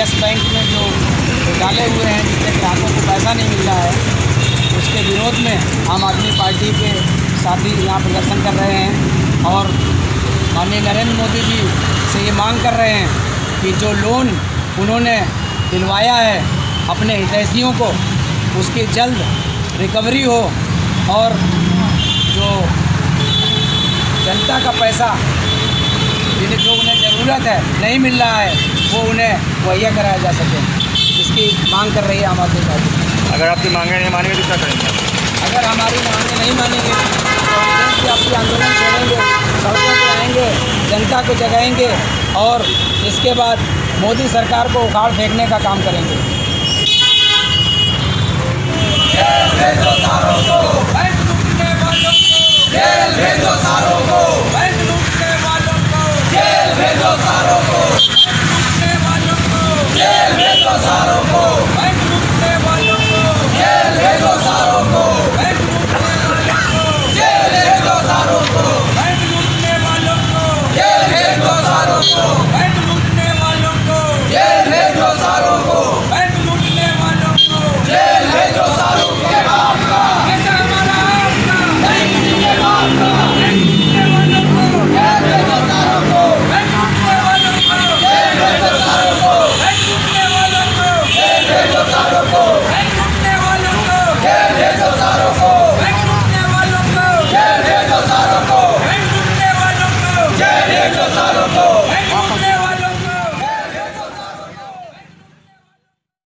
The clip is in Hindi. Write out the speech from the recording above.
निकले हुए हैं, जिससे ग्राहकों को पैसा नहीं मिल रहा है, उसके विरोध में आम आदमी पार्टी के साथी यहाँ प्रदर्शन कर रहे हैं और माननीय नरेंद्र मोदी जी से ये मांग कर रहे हैं कि जो लोन उन्होंने दिलवाया है अपने हितैषियों को, उसकी जल्द रिकवरी हो और जो जनता का पैसा जिन्हें जो उन्हें ज़रूरत है नहीं मिल रहा है वो उन्हें मुहैया कराया जा सके। इसकी मांग कर रही है आम आदमी पार्टी। अगर आपकी मांगे नहीं मानेंगे तो क्या करेंगे? अगर हमारी मांगे नहीं मानेंगे तो हम देशव्यापी आंदोलन छोड़ेंगे सड़कों पर आएँगे जनता को जगाएँगे और इसके बाद मोदी सरकार को उखाड़ फेंकने का काम करेंगे। Vamos!